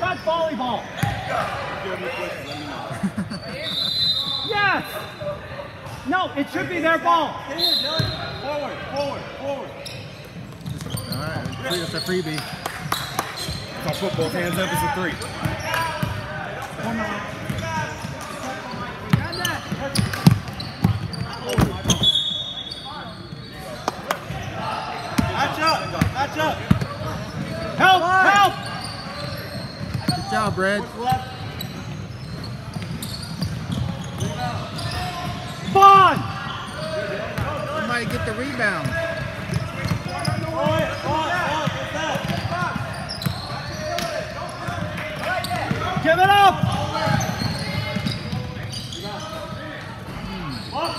That's volleyball. It should be their ball. Forward, forward, forward. All right, it's a freebie. If I hands up, it's a three. Match up, match up. Help! Help! Good job, Brad. Vaughn! Somebody get the rebound. Give it up! Up.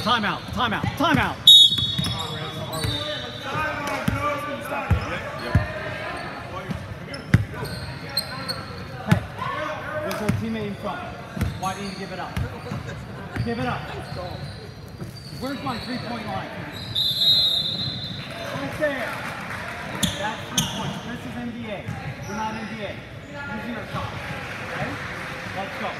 Timeout, timeout, timeout. Hey, there's our teammate in front. Why didn't give it up? Give it up. Where's my three-point line? Right there. That's three points. This is NBA. We're not NBA. Using our shot. Okay? Let's go.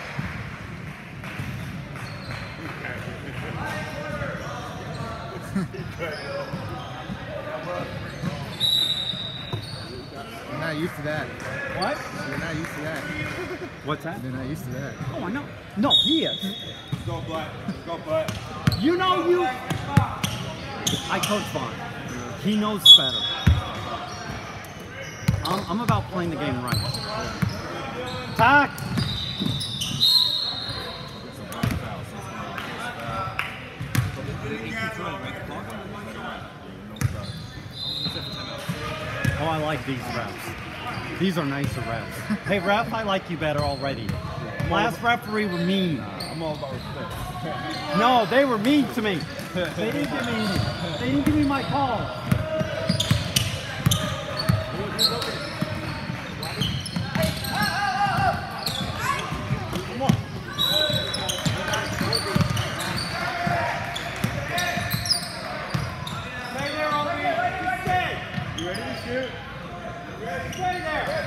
You're not used to that. What? You're not used to that. What's that? You're not used to that. Oh, I know. No, he is. Let's go, Black. Let's go, Black. You know you. I coach Vaughn. He knows better. I'm, I'm about playing the game right. Attack. Like these refs. These are nicer refs. hey, ref, I like you better already. Last referee were mean. I'm all about respect. No, they were mean to me. They didn't give me. They didn't give me my call. Come on. Stay there, Obi. Stay. You ready to shoot? Stay there.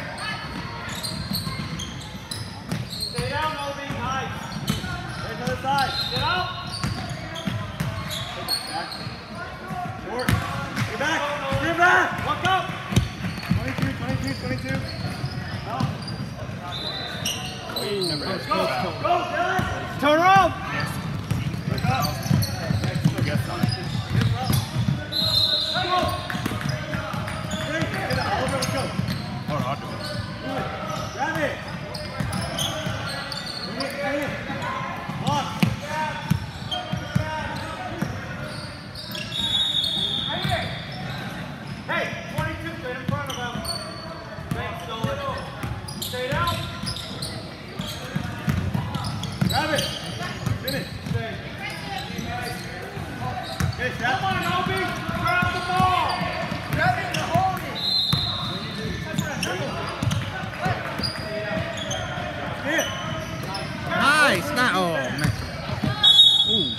Stay down, Obi. Nice. Right to the side. Get out. Short. Get back. Get back. Look up. 22, 22, 22. Coach, coach, coach. Go, Dylan. Turn around. Look up. Still get some. Great. Get it. All over. Let's go. Hold on, I'll do it. Grab it. Bring it, bring it. Lock. Hey, 22, get in front of him. Thanks, Nolan. Stay down. Grab it. Finish. Stay. Okay, Come shot. on, Obi. Grab the ball. Hit. Nice. Not. Oh man. Ooh.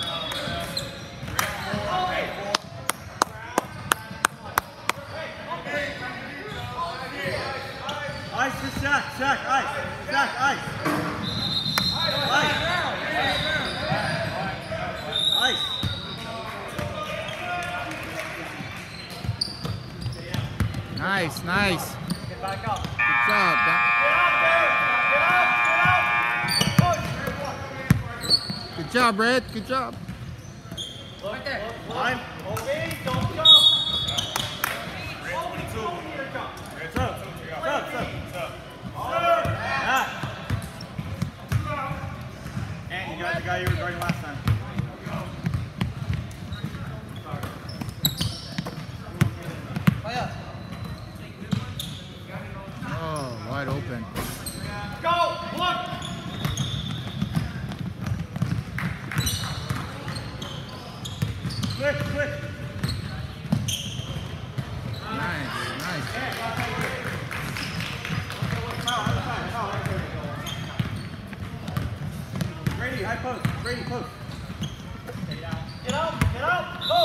Ice for Shaq. Shaq, ice. Shaq, ice. Ice. Ice. Nice. Nice. Get back up. Good job. Dan. Good job, Brad. Good job. Line. Obi, don't jump time. Oh, wide open. Go, look. Quick, quick. Nice. Nice. Brady, high post. Brady, post. Get up, get up, go,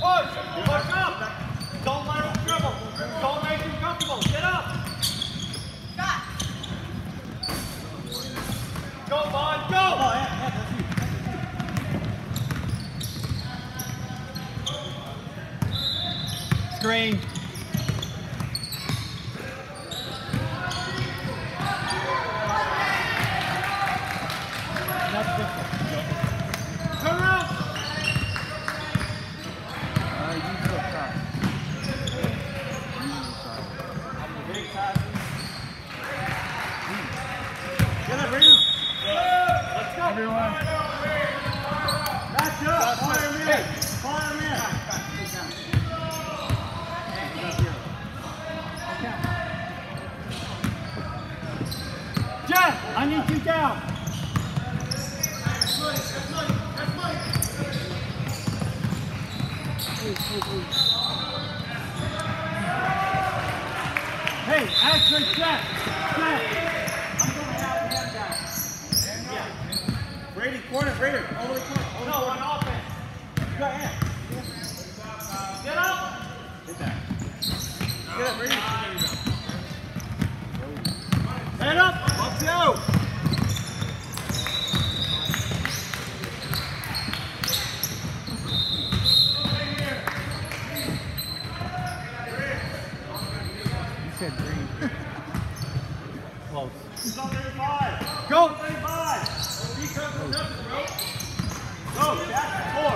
push, push up. Don't let him dribble. Don't make him comfortable. Get up. Go, Bond, go. Oh, yeah, yeah, that's you. Screen. That's different. Turn around. Uh, you go top. Big time. Get up, Brady. Let's go. Everyone. Match up. Fire him in. Fire him in. Jeff, I need you down. Hey, actually, Jeff, Jeff. I'm going to have him down. Brady, corner, Brady. All the way corner. All the No, way on offense. Ahead. Get up. Get up, Brady. Head up. Up you. You said green. Close. He's on 35. Go. 35. Go, Jack. Four.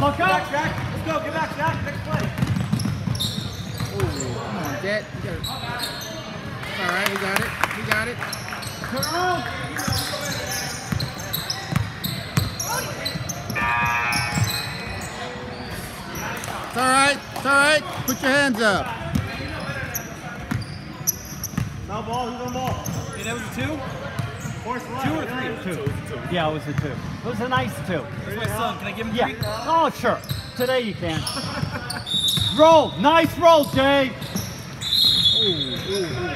Look Get back, up. Jack. Let's go. Get back, Jack. Next play. Oh, come on, Jet. You got it. All right, we got it. We got it. Turn around. It's all right. It's all right. Put your hands up. No ball. Who's on ball? Hey, that was a two? Force. Two or three? Two. Yeah, it was a two. It was a nice two. Here's my son. Can I give him Yeah. Oh, sure. Today you can. roll. Nice roll, Jay. Ooh, ooh, ooh.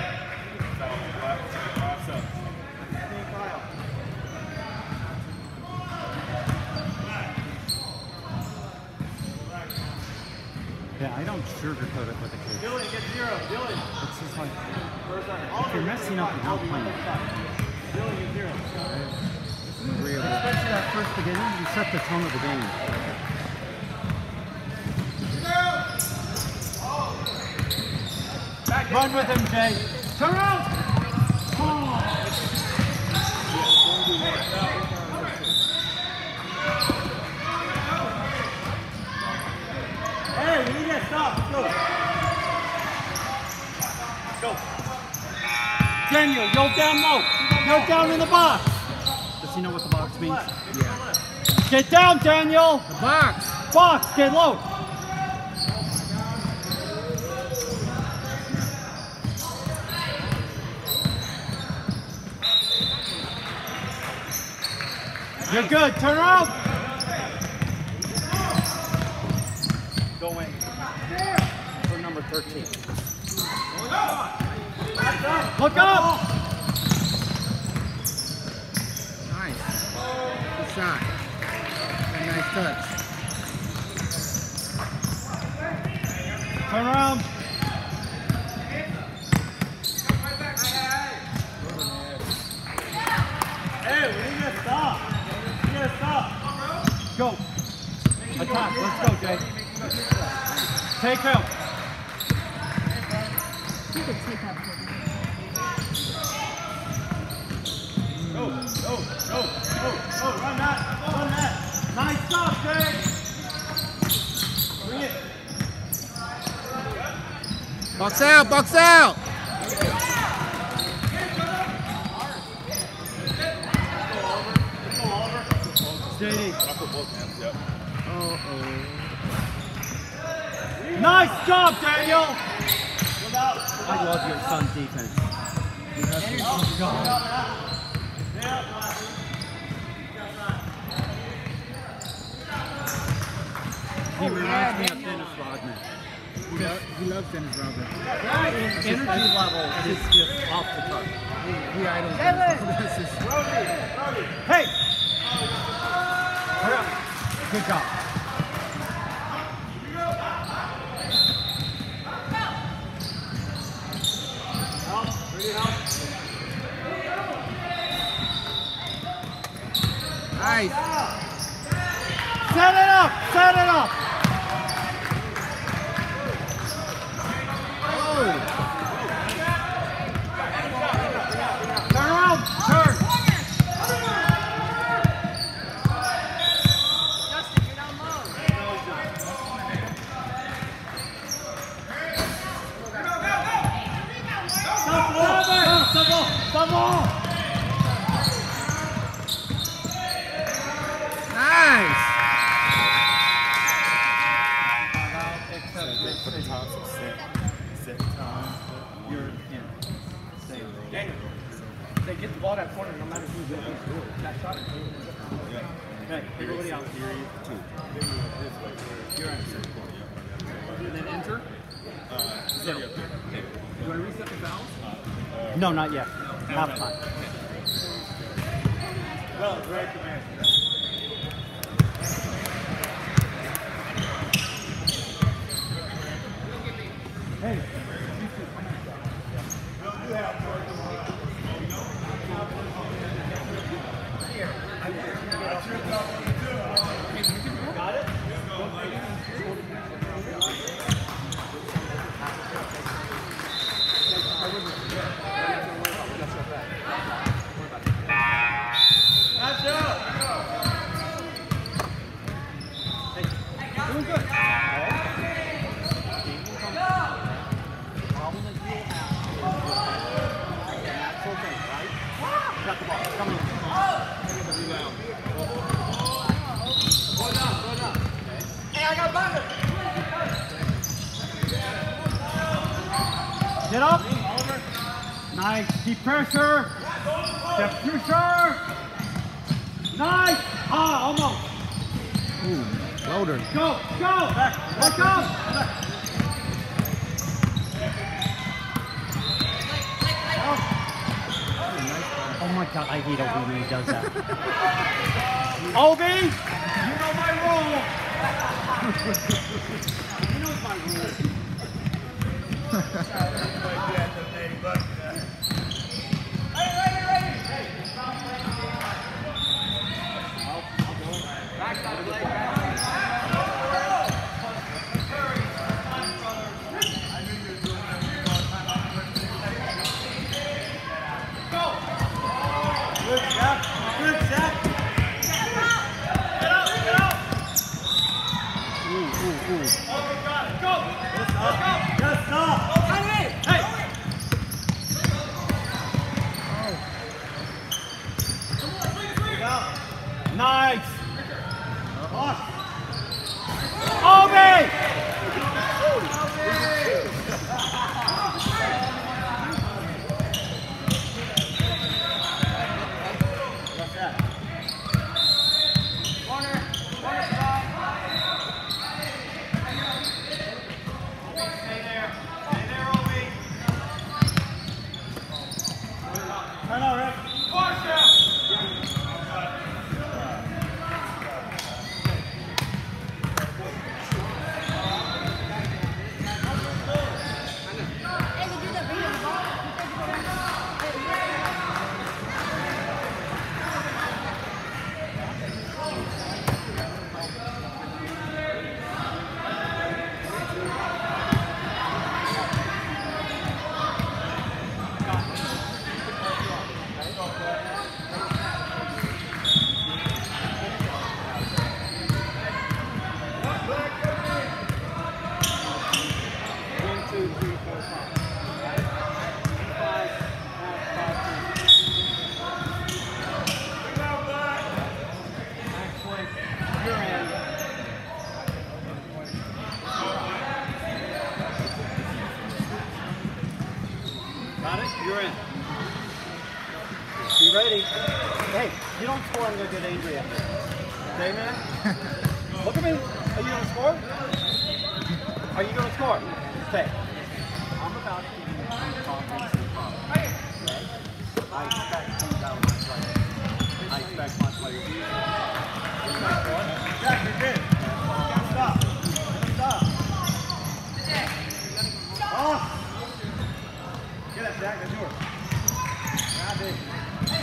Yeah, I don't sugarcoat it with a kid. Dylan, get zero. Dylan. It's just like, if you're messing up, you're not playing. Dylan, get zero. Agreeable. Especially that first beginning, you set the tone of the game. Run with him, Jay. Turn around. Oh. Hey, we need to stop. Go. Go. Daniel, you're down low. You're down in the box. Does he know what the box means? Yeah. Get down, Daniel. The box. Box, get low. You're good. Turn around. Go in. For number 13. Look up. Nice. Good shot. Very nice touch. Turn around. Hey, we need to stop. We need to stop. Go. Attack. Let's go, Jay. Take him. You could take up for me. Go, go, go, go, go. Run that. Run that. Nice job, Jay. Bring it. Box out. Box out. Uh oh. Nice job, Daniel. I love your son's defense. He reminds me of Dennis Rodman. He, lo- he loves Dennis Rodman. His energy level is just off the chart. He, he idles. This is- Hey! Hurry up. Good job. Nice. Set it up! Set it up! Oh. Turn around! Turn! Stop ball! Stop ball! Stop ball! Nice. Except it's set, set time. You're in. Stay in. They get the ball that corner no matter who's in it. That shot. Okay, everybody else. You're in. And then enter? So, you want to reset the valves? No, not yet. Half time. Well, great command. Hey. That's up. Doing good. Problem is you'll have is a natural thing, right? Got the ball. Come on. Hey, I got butter. Get up. Nice. Keep pressure. Keep pressure. Nice. Ah, almost. Ooh, loader. Go. Go. Let go. Oh my god, I hate Obi when he does that. Obi! You know my rule! he knows my rule. Yeah. Turn on, Rick. Push out. Hey, we do the video ball. You take it around. One, two, three, four, five. Five, five, five, six. Actually, you're in. Got it? You're in. Be ready. Hey, you don't score, I'm going to get angry at you. Okay, man? Look at me. Are you going to score? Are you going to score? Okay. I'm about to give you some confidence and problems. Okay?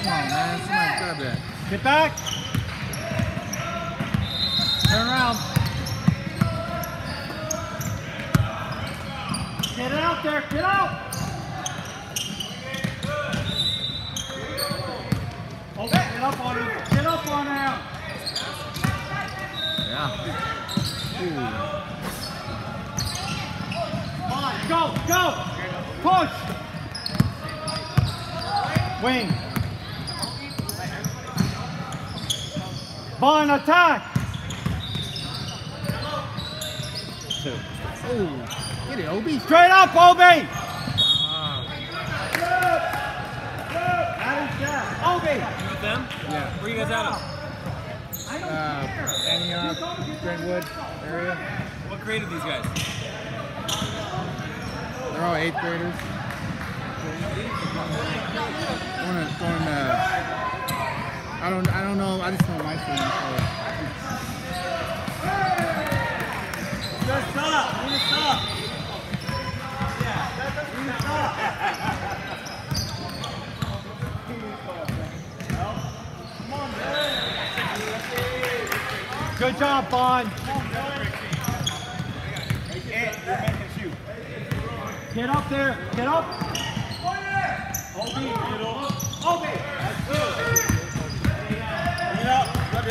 Come on, man. Somebody grab that. Get back. Turn around. Get out there. Get out. Oh, get up on him. Get up on him. Yeah. Come on, go, go. Push. Wing. Vaughn, attack. Two. Ooh. Get it, Obi. Straight up, Obi. Obi. with them? Yeah. Where you guys at? 'em? Uh, Antioch, Brentwood area. What grade are these guys? They're all eighth graders. Going to, going to, I don't, I don't know. I just know my students. So. Just stop. Need to stop. Need to stop. Good job, Bond. Get up there. Get up. Obi. Obi. That's good. Get up. Good, Billy.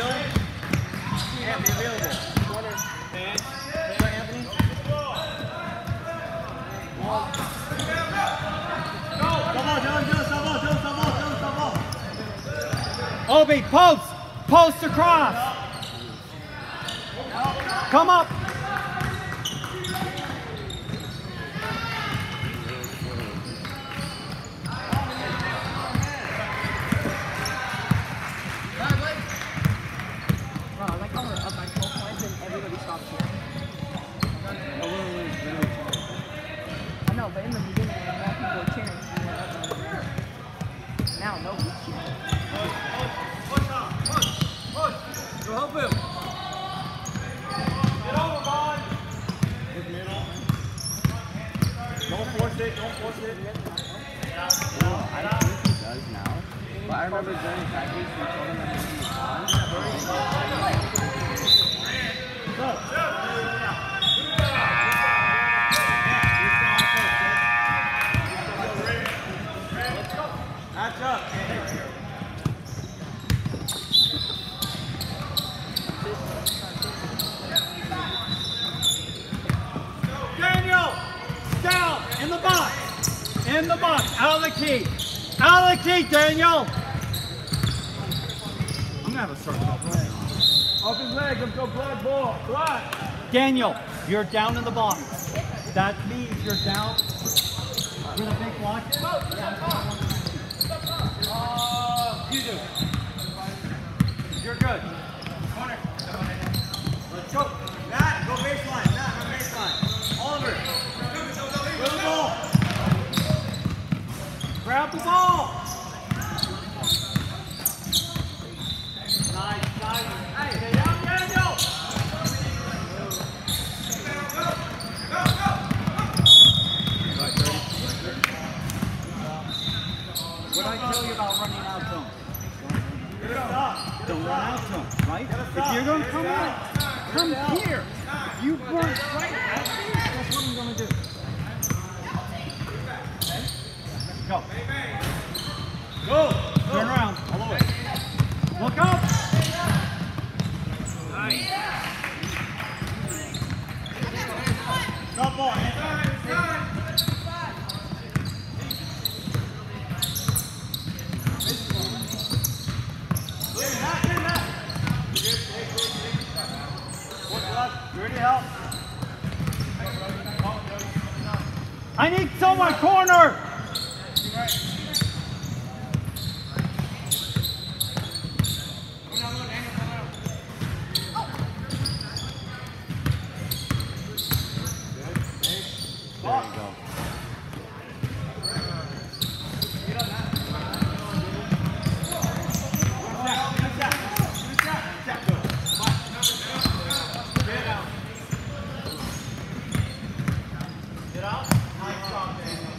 And be available. Corner. Bench. Taylor Anthony. Obi, post! Post across! Come up! Bro, I like how we're up by 12 points and everybody stops here. I know, but in the beginning, when more people were cheering, we were up by one. Now nobody's cheering. Go help him. Don't force it, don't force it. I don't think he does now. But I remember during practice, we told him that he was on. Match up. Daniel, down in the box. In the box. Out of the key. Out of the key, Daniel. I'm gonna have a circle. Off his leg, let's go black ball. Black. Daniel, you're down in the box. That means you're down with a big block. You do. You're good. Corner. Let's go. Matt, go baseline. Matt, go baseline. Oliver. The. Grab the ball. Nice, nice. Hey, stay down, Daniel. What I tell you about running out him? Don't run out him, right? If you're going to come out, come here. If you run right me, that's what I'm going to do. Go. Go. Turn around. All the way. Look up. Stop ball. You ready to help? I need someone corner. Get out. Nice job, Daniel.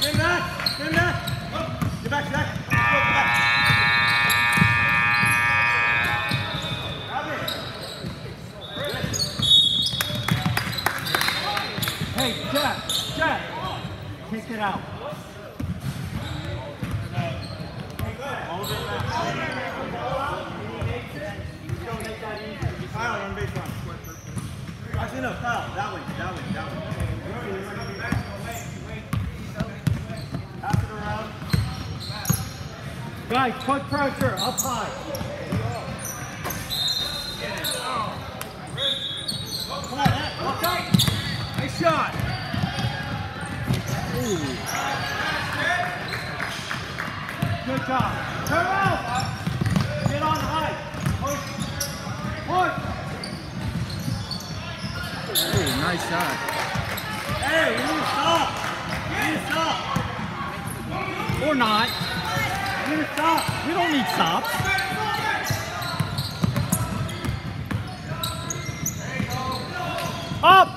Get back! Get back! Get back, get back! Go, get back! Hey, Jeff, Jeff, kick it out. Kyle, run baseline. Actually, no, Kyle, that way, that way, that way. Pass it around. Guys, pressure up high. Come on, Ed, walk up. Nice shot. Good job. Turn out. Get on high. Push. Push. Ooh, nice shot. Hey, we need to stop. We need to stop. Or not. We need to stop. We don't need stops. Up.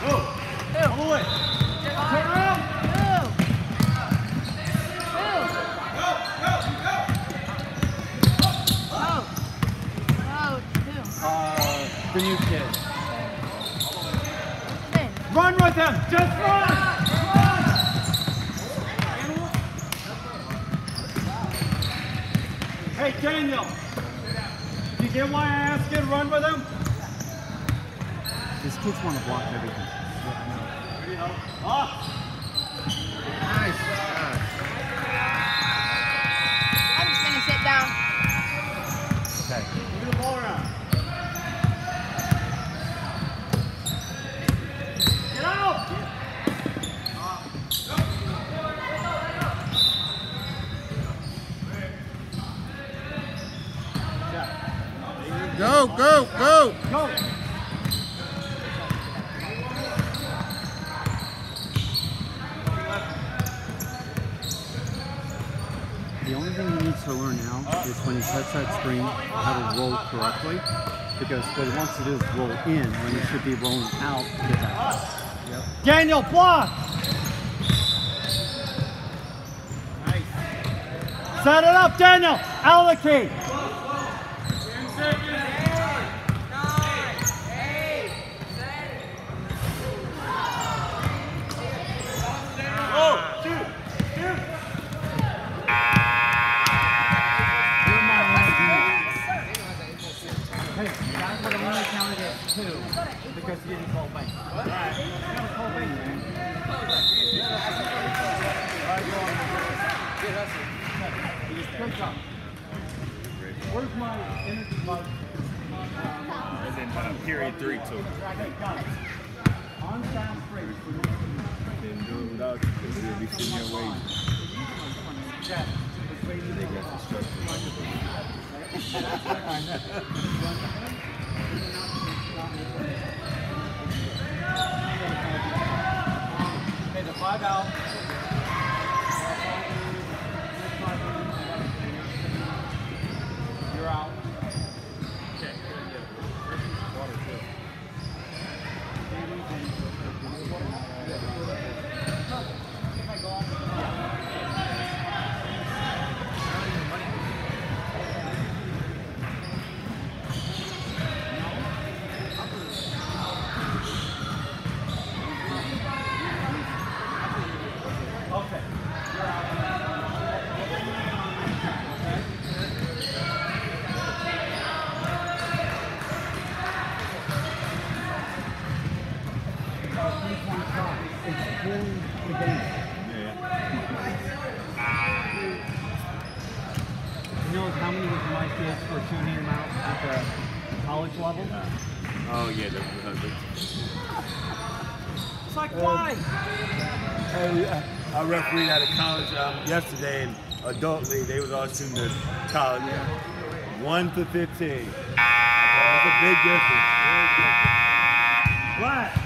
Go. All the way. Turn around. Uh, the new kid. Run with him. Just run. Hey, Daniel. You get why I asked you to run with him? These kids want to block everything. Off. Nice shot. I'm just gonna sit down. Okay. Move the ball around. Get out! Go, go, go. Go! The only thing he needs to learn now is when he sets that screen, how to roll correctly. Because what he wants to do is roll in when he should be rolling out to get that pass. Daniel, block! Nice. Set it up, Daniel! Allocate! Oh, shoot. Shoot. Hey, guys would have only counted it two Where's my energy bug? And then uh, period three, too. On sound straight. Didn't do because we'll be sitting here waiting. They get the Okay, the five out. You're out. It's killing the game. You know how many of my kids them out at the college level? Oh, yeah. The, the, the, It's like, why? Hey, uh, I refereed at a college um, yesterday, and adult league, they was all shooting the college. One to 15. That's a big difference. Big difference. What?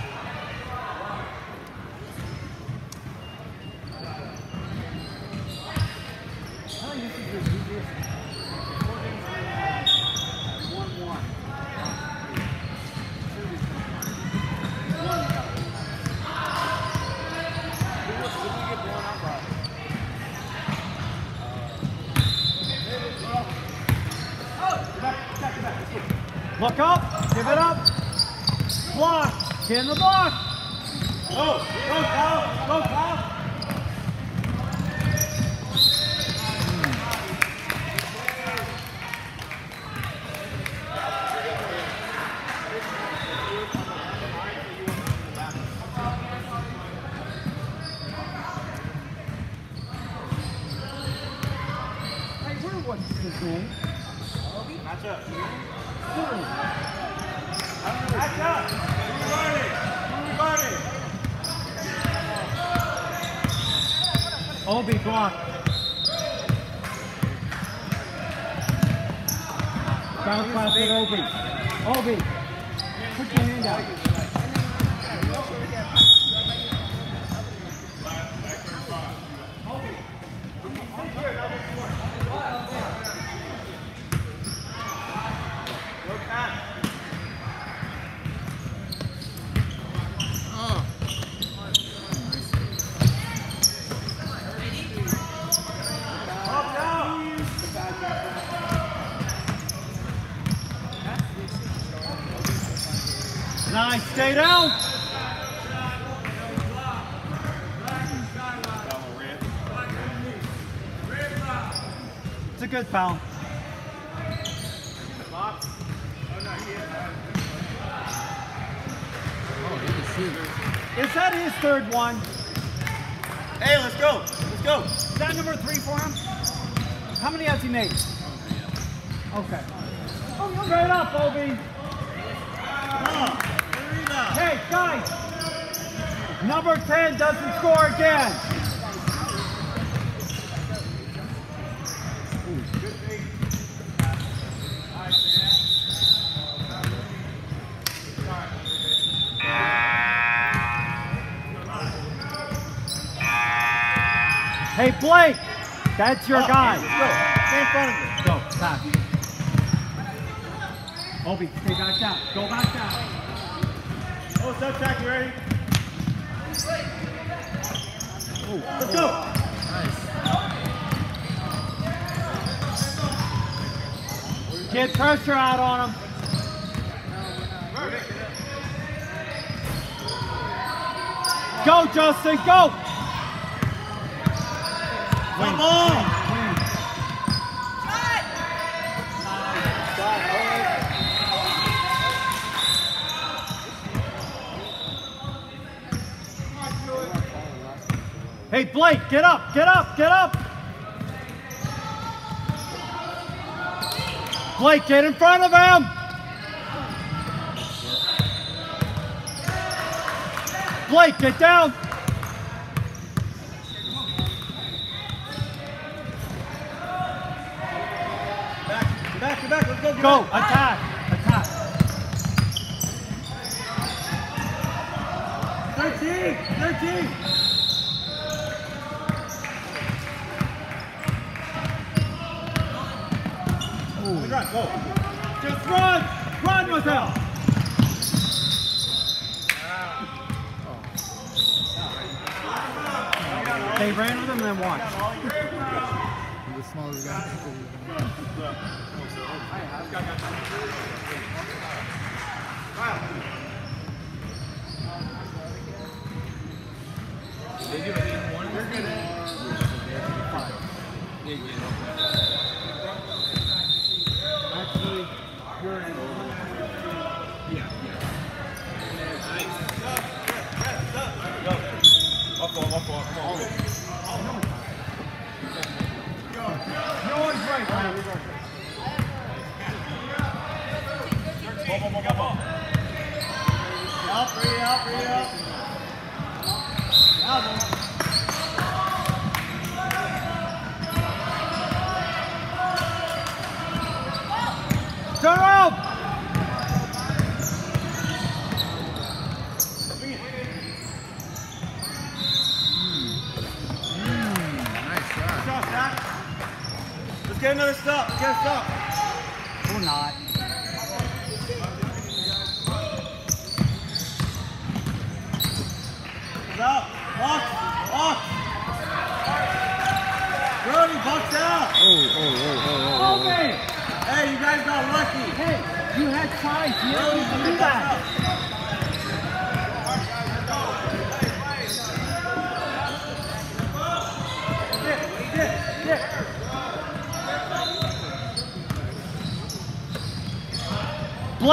Look up. Give it up. Block. Get in the block. Go. Go, Kyle. Go, Kyle. Hey, where was his name? Match up. Who? Match up. Everybody. Everybody. Obi block. Bounce pass it Obi. Obi, put your hand out. Oh. Up down. Nice, stay down. It's a good foul. He can shoot. Is that his third one? Hey, let's go. Let's go. Is that number three for him? How many has he made? Okay. Oh, straight up, Obi. Hey, guys. Number 10 doesn't score again. Hey, Blake. That's your oh, guy. Go, stay in front of me. Go, pass. Obi, stay back down. Go back down. Check. You ready? Let's go. Get pressure out on him. Go, Justin, go! Come on. Hey, Blake, get up, get up, get up! Blake, get in front of him! Blake, get down! Back, back, back. Let's go. Go, attack,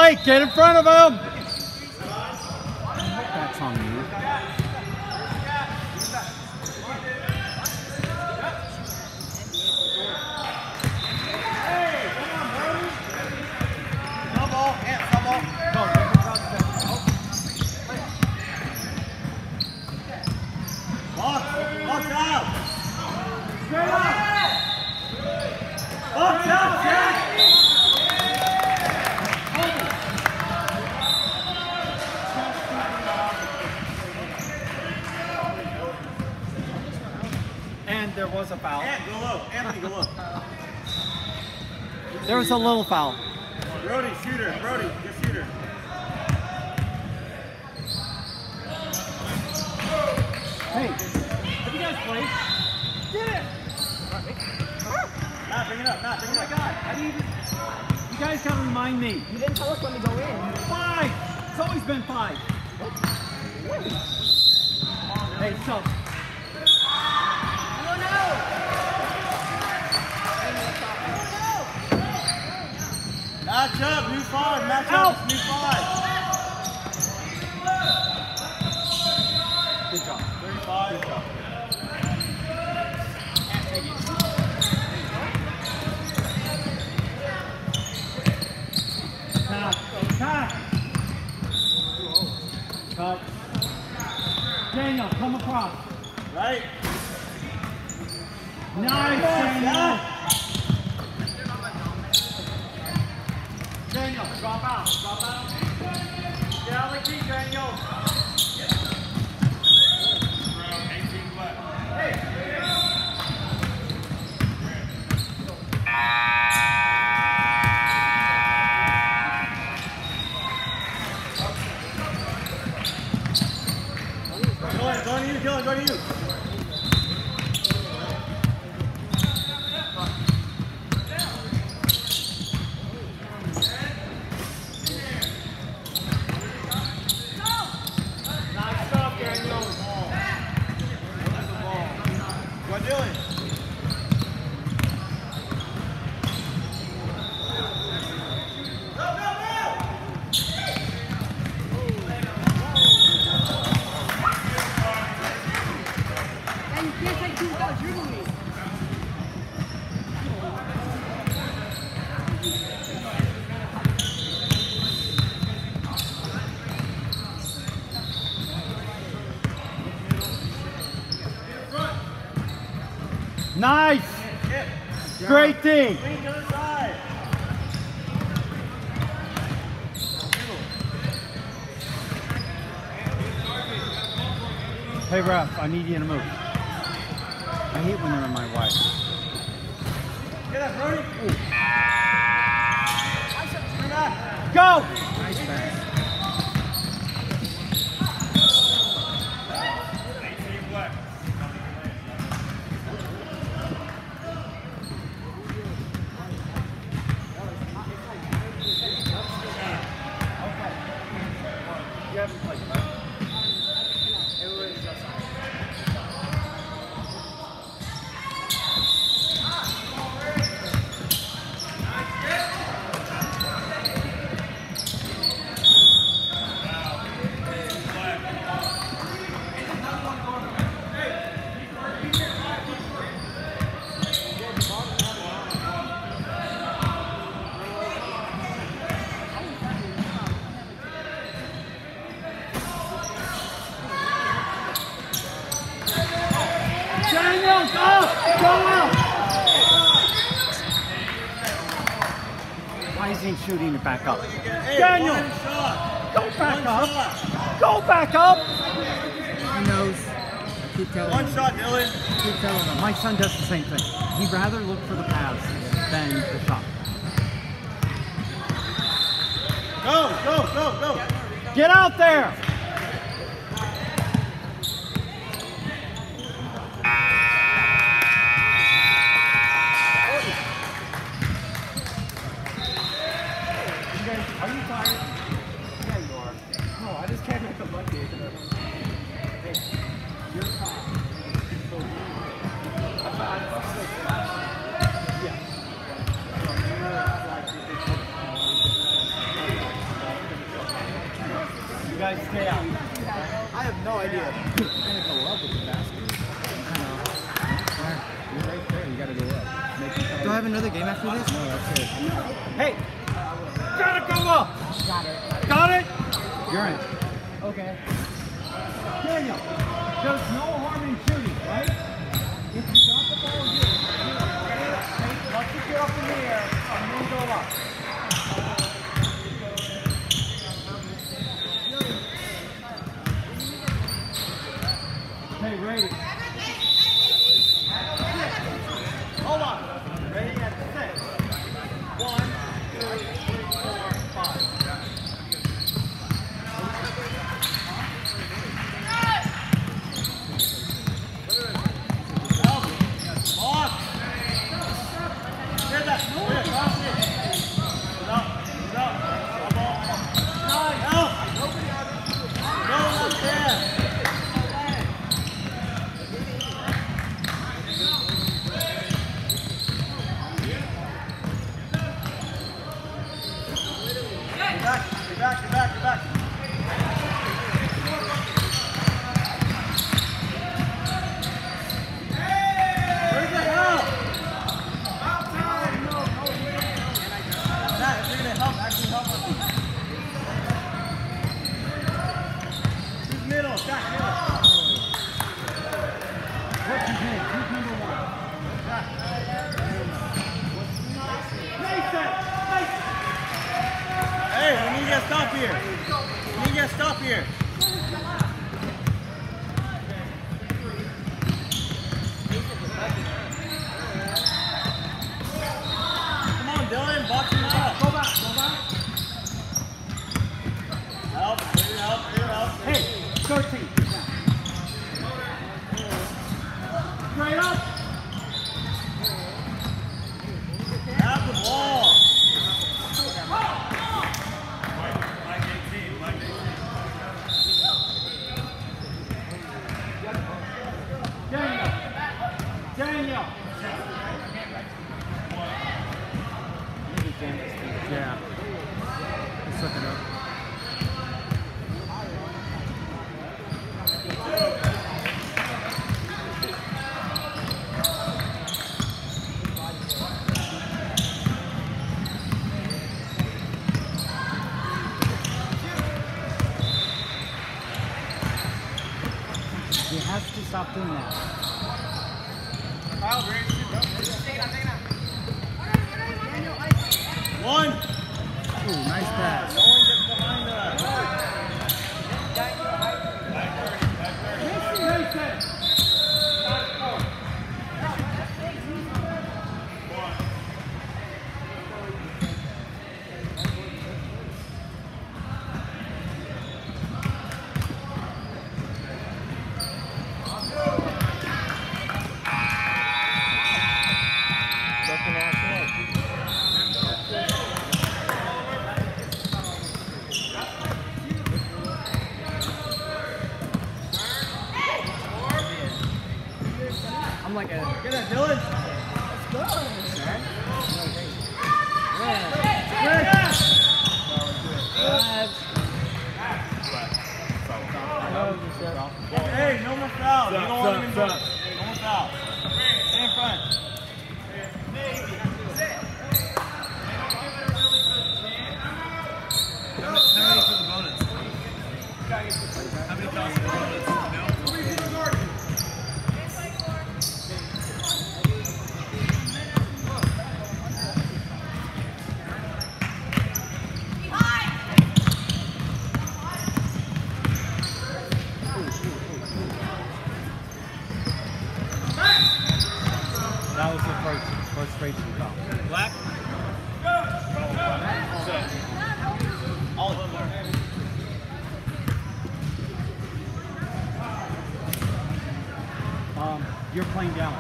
Blake, get in front of him. That's on you. Box, box out. Straight up. Box out, Jack. And there was a foul. Ant, go low. Anthony, go low. There was a little foul. Brody, shooter. Brody, good shooter. Hey, have you guys played? Get it. Matt, bring it up. Matt, bring it oh up. God, how do you even... You guys gotta remind me. You didn't tell us when to go in. Five. It's always been five. Hey, so Match up, new five. Match up, new five. good job. 35. Good job. Cut. Cut. Cut. Daniel, come across. Right? Nice, Daniel. Daniel, drop out. Drop out. Get out of the key, Daniel. Go on, go to you, Dylan, go to you. Nice job, Daniel. Go Dylan. And you can't take two without dribbling me. Nice. Great team. Swing to the other side. Hey, ref, I need you to move. I hate when they're in my way. Get up, Brody. Go! Nice pass. Daniel, go! Go out! Why is he shooting it back up? Hey, Daniel! One. Go back up! Go back up! He knows. I keep telling One him. shot, Dylan. I keep telling him. My son does the same thing. He'd rather look for the pass than the shot. Go, go, go, go. Get out there! Another game Ooh, nice pass. No one gets behind us. Mason. I'm like a. Get it, Dylan. Hey, no more foul. You don't want him in front. No more foul. Stay in front. That was the first frustration foul. Black. All of them are. Um, you're playing down.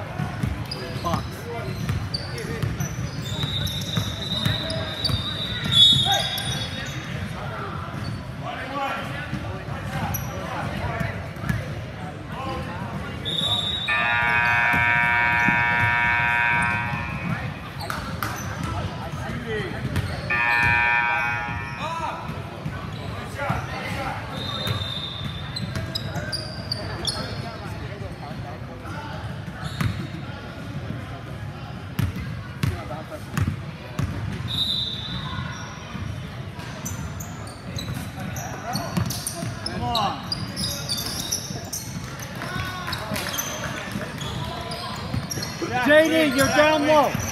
You're down low.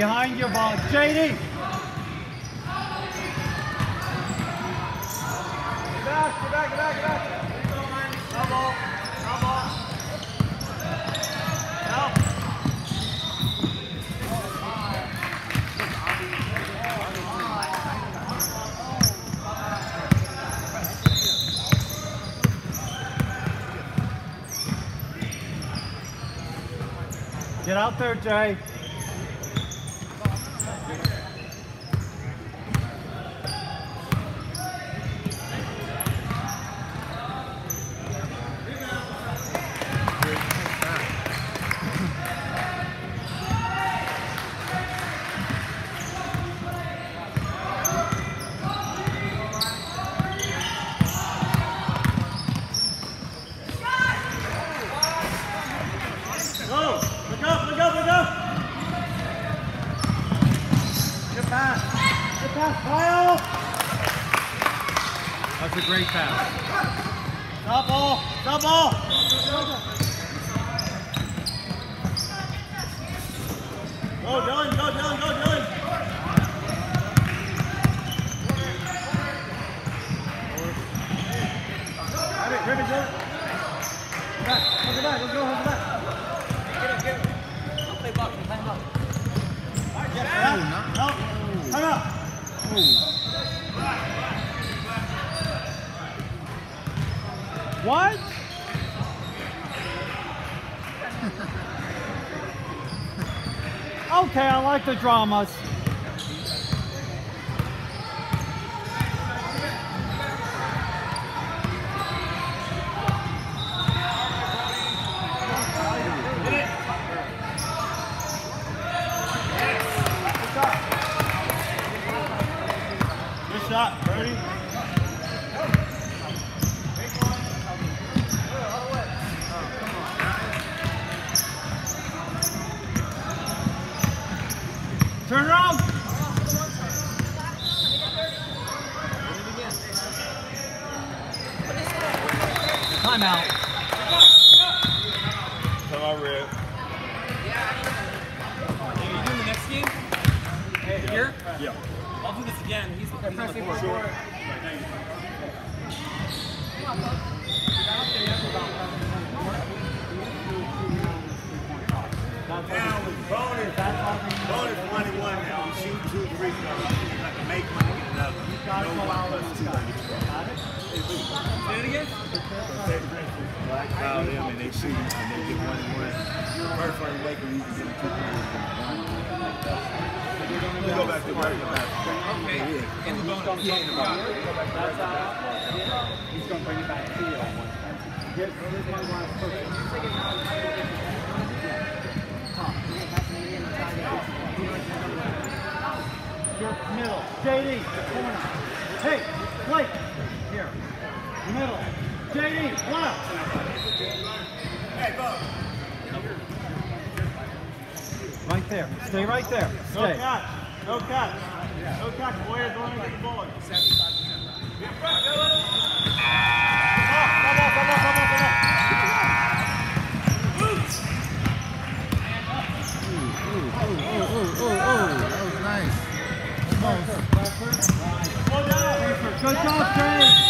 Behind your ball. JD. Get out there, Jay. Go! Look up, look up, look up! Good pass. Good pass, Kyle! That's a great pass. Stop ball! Stop ball! Go, Dylan, go, Dylan, go, Dylan! Have it, grip it, Dylan. Back, hold it back, let's go, hold it back. Yeah, no, time out. What? okay, I like the dramas. Good shot, Brody. Turn around. Timeout. Come on, Red. Are you doing the next game? Here? Yeah. I'll do this again. He's, he's on the board. Now with bonus, bonus one and one now. We shoot two, three throws. I can make one and get another. No one plus two. I get twelve. Okay. The the middle. JD, corner. Hey, Blake. Here. Middle. JD, left. Hey, Bo. Right there. Stay right there. No Stay. catch. No catch. No catch. Warriors don't even get the ball. Come on, come on, come on, come on, come on. Oh, oh, oh,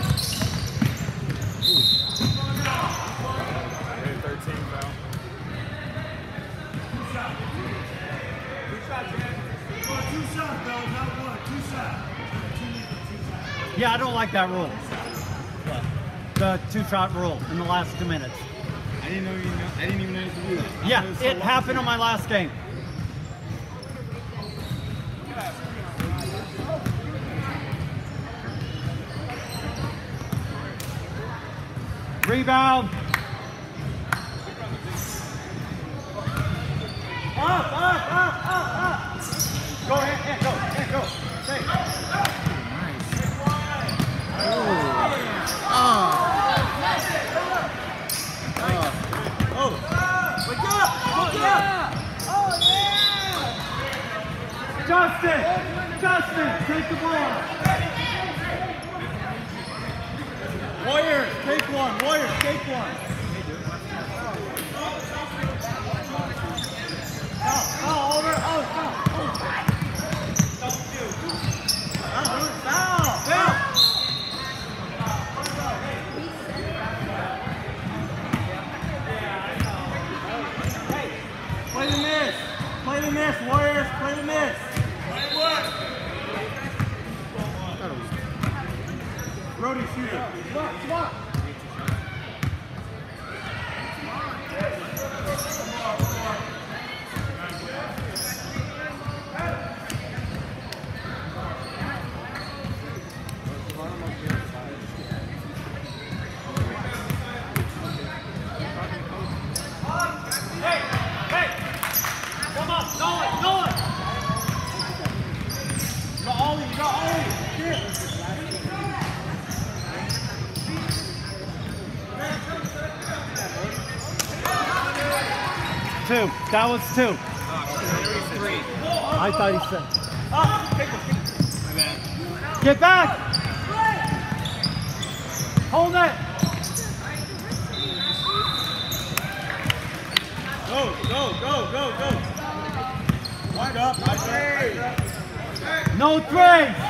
Yeah, I don't like that rule. The two-shot rule in the last two minutes. I didn't know you know. I didn't even know you could do that. Yeah, thought so it happened on my last game. Rebound. Up, up, up, up, up. Go ahead, hand, go, hand, go. Stay. Justin! Justin, take the ball. Warriors, take one. Warriors, take one. Oh, oh, over. Oh, stop. Oh. Foul, foul. Play the miss. Play the miss, Warriors. Brody, shoot it. Come on, Nolan, Nolan. You got Ollie, you got Ollie. Here. Two. That was two. I thought he said. Get back! Hold it! Go, go, go, go, go. Wind up, nice play. No three!